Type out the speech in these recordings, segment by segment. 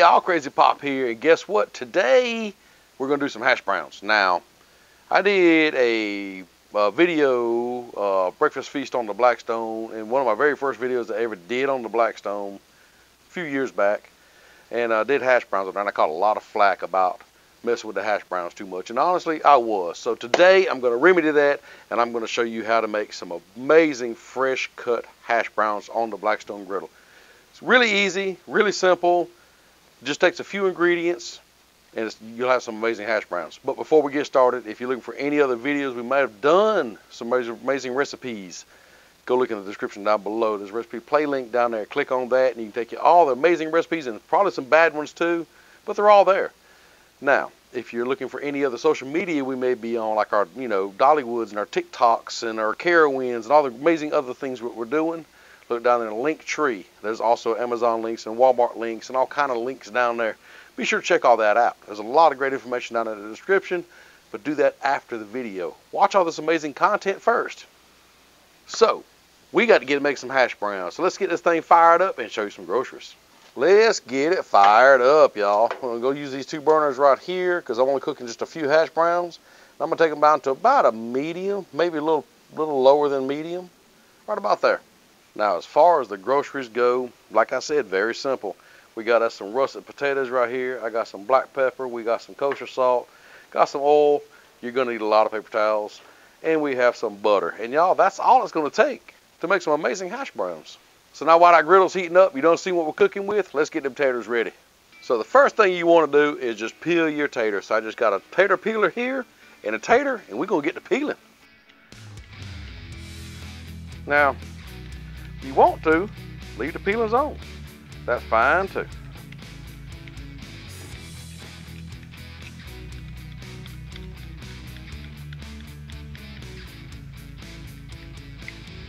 Y'all, Crazy Pop here, and guess what? Today we're gonna do some hash browns. Now, I did a, a video, uh, breakfast feast on the Blackstone, and one of my very first videos I ever did on the Blackstone a few years back, and I did hash browns and I caught a lot of flack about messing with the hash browns too much, and honestly, I was. So today I'm gonna remedy that, and I'm gonna show you how to make some amazing fresh cut hash browns on the Blackstone griddle. It's really easy, really simple just takes a few ingredients and you'll have some amazing hash browns. But before we get started, if you're looking for any other videos, we might have done some amazing recipes. Go look in the description down below. There's a recipe play link down there. Click on that and you can take you all the amazing recipes and probably some bad ones too, but they're all there. Now, if you're looking for any other social media we may be on, like our, you know, Dollywoods and our TikToks and our Carowinds and all the amazing other things that we're doing, Look down there in the link tree. There's also Amazon links and Walmart links and all kind of links down there. Be sure to check all that out. There's a lot of great information down in the description, but do that after the video. Watch all this amazing content first. So, we got to get to make some hash browns. So let's get this thing fired up and show you some groceries. Let's get it fired up, y'all. I'm to go use these two burners right here because I'm only cooking just a few hash browns. I'm to take them down to about a medium, maybe a little, little lower than medium, right about there. Now, as far as the groceries go, like I said, very simple. We got us some russet potatoes right here. I got some black pepper. We got some kosher salt. Got some oil. You're going to need a lot of paper towels. And we have some butter. And y'all, that's all it's going to take to make some amazing hash browns. So now while our griddle's heating up, you don't see what we're cooking with, let's get the potatoes ready. So the first thing you want to do is just peel your tater. So I just got a tater peeler here and a tater, and we're going to get to peeling. Now, you want to, leave the peelings on. That's fine too.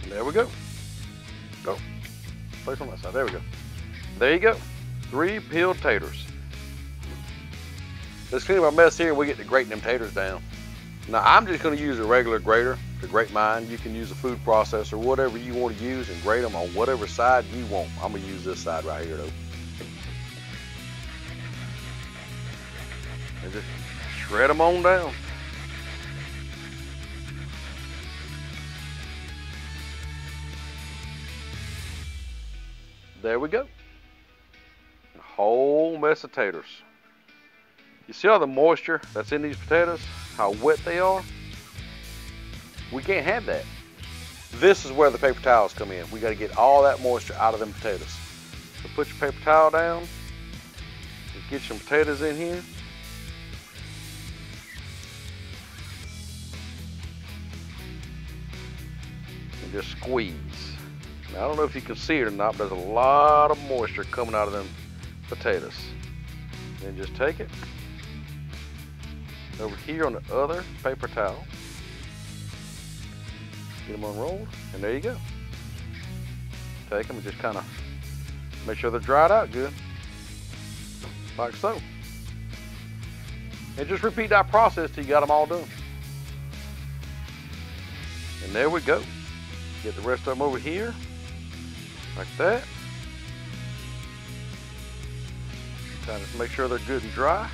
There we go. Go. Place on that side. There we go. There you go. Three peeled taters. Let's clean up our mess here and we get to grating them taters down. Now I'm just going to use a regular grater to grate mine. You can use a food processor, whatever you want to use and grate them on whatever side you want. I'm going to use this side right here though. And just shred them on down. There we go. A whole mess of taters. You see all the moisture that's in these potatoes? How wet they are? We can't have that. This is where the paper towels come in. We got to get all that moisture out of them potatoes. So put your paper towel down. Get some potatoes in here. And just squeeze. Now, I don't know if you can see it or not, but there's a lot of moisture coming out of them potatoes. And just take it over here on the other paper towel. Get them unrolled, and there you go. Take them and just kind of make sure they're dried out good, like so. And just repeat that process till you got them all done. And there we go. Get the rest of them over here, like that. Kind of make sure they're good and dry.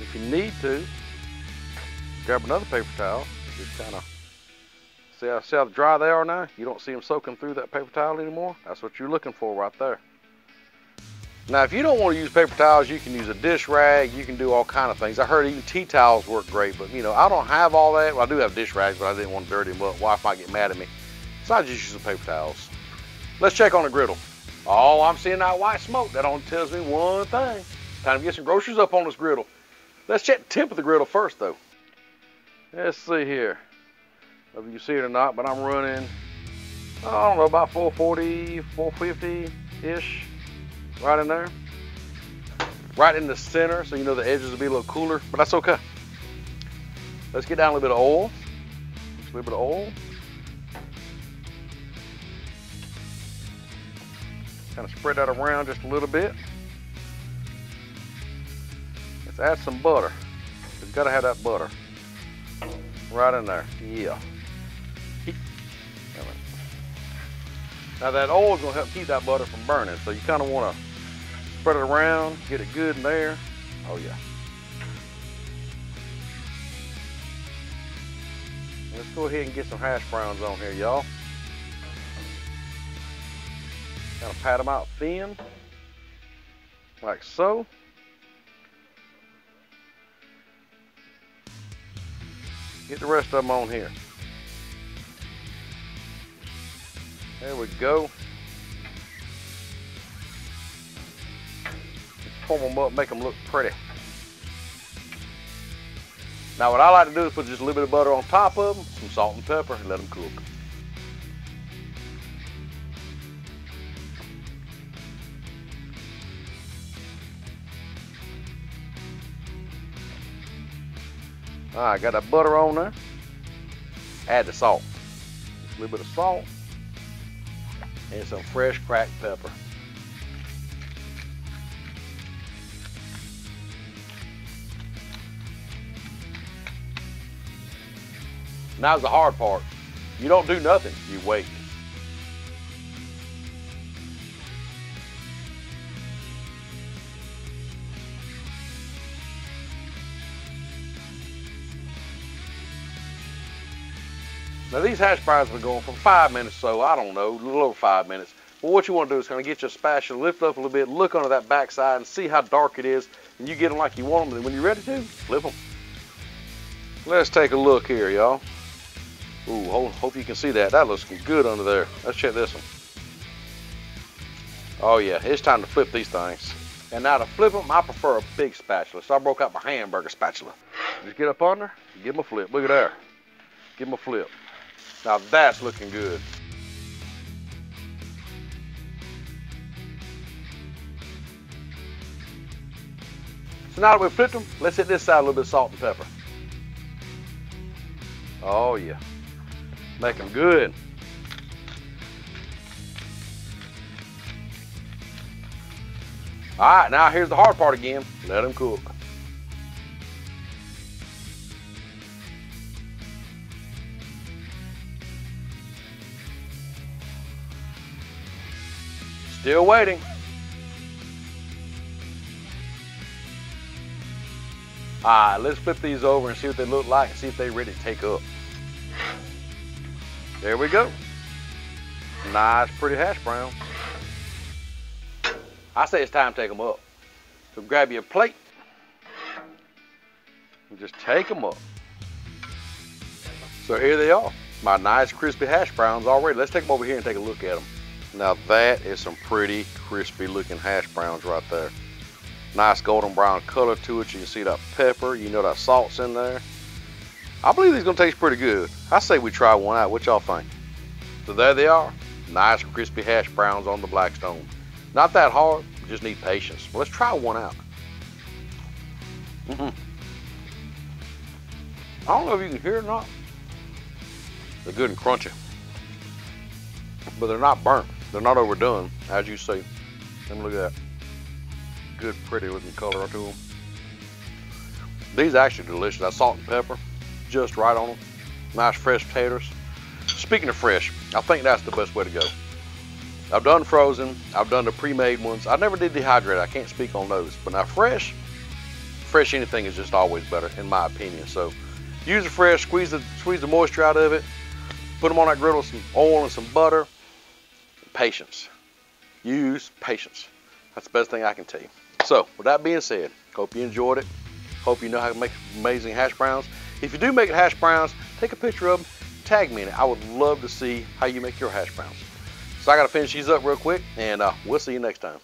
If you need to, grab another paper towel, just kind of see how, see how dry they are now? You don't see them soaking through that paper towel anymore? That's what you're looking for right there. Now, if you don't want to use paper towels, you can use a dish rag. You can do all kind of things. I heard even tea towels work great, but you know, I don't have all that. Well, I do have dish rags, but I didn't want to dirty them up. Wife might get mad at me. So I just use some paper towels. Let's check on the griddle. Oh, I'm seeing that white smoke. That only tells me one thing. Time to get some groceries up on this griddle. Let's check the temp of the griddle first, though. Let's see here. If you see it or not, but I'm running, I don't know, about 440, 450-ish, right in there. Right in the center, so you know the edges will be a little cooler, but that's okay. Let's get down a little bit of oil. Just a little bit of oil. Kind of spread that around just a little bit. Let's add some butter. We've got to have that butter. Right in there. Yeah. Now that oil is gonna help keep that butter from burning. So you kind of wanna spread it around, get it good in there. Oh yeah. Let's go ahead and get some hash browns on here, y'all. Of pat them out thin, like so. Get the rest of them on here. There we go. Pull them up, make them look pretty. Now what I like to do is put just a little bit of butter on top of them, some salt and pepper, and let them cook. All right, got that butter on there. Add the salt. Just a little bit of salt and some fresh cracked pepper. Now's the hard part. You don't do nothing, you wait. Now these hash browns have been going for five minutes so, I don't know, a little over five minutes. But what you want to do is kind of get your spatula, lift up a little bit, look under that backside and see how dark it is. And you get them like you want them. And when you're ready to, flip them. Let's take a look here, y'all. Ooh, hope, hope you can see that. That looks good under there. Let's check this one. Oh yeah, it's time to flip these things. And now to flip them, I prefer a big spatula. So I broke out my hamburger spatula. Just get up under, give them a flip. Look at there. Give them a flip. Now that's looking good. So now that we've flipped them, let's hit this side a little bit of salt and pepper. Oh yeah. Make them good. All right, now here's the hard part again. Let them cook. Still waiting. All right, let's flip these over and see what they look like and see if they're ready to take up. There we go. Nice, pretty hash brown. I say it's time to take them up. So grab your plate and just take them up. So here they are, my nice crispy hash browns already. Let's take them over here and take a look at them. Now that is some pretty crispy looking hash browns right there. Nice golden brown color to it. You can see that pepper, you know that salt's in there. I believe these gonna taste pretty good. I say we try one out. What y'all think? So there they are. Nice crispy hash browns on the Blackstone. Not that hard, just need patience. Well, let's try one out. Mm -hmm. I don't know if you can hear it or not. They're good and crunchy. But they're not burnt. They're not overdone, as you see. And look at that. Good, pretty looking color to them. These are actually delicious. That salt and pepper, just right on them. Nice fresh potatoes. Speaking of fresh, I think that's the best way to go. I've done frozen, I've done the pre-made ones. I never did dehydrate, I can't speak on those. But now fresh, fresh anything is just always better in my opinion. So use the fresh, squeeze the, squeeze the moisture out of it, put them on that griddle with some oil and some butter. Patience. Use patience. That's the best thing I can tell you. So with that being said, hope you enjoyed it. Hope you know how to make amazing hash browns. If you do make hash browns, take a picture of them, tag me in it. I would love to see how you make your hash browns. So I got to finish these up real quick, and uh, we'll see you next time.